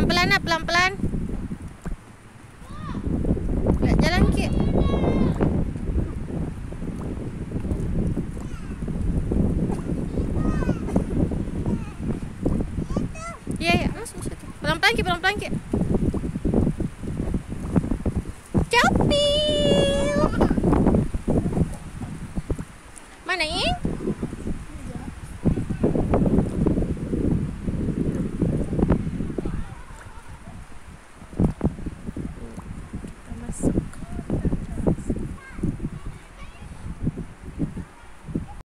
Pelan-pelan lah, pelan-pelan. Nak jalan ke? Ya, ya, masuk situ. Pelan-pelan ke, pelan-pelan ke. Capil. Mana, Ing?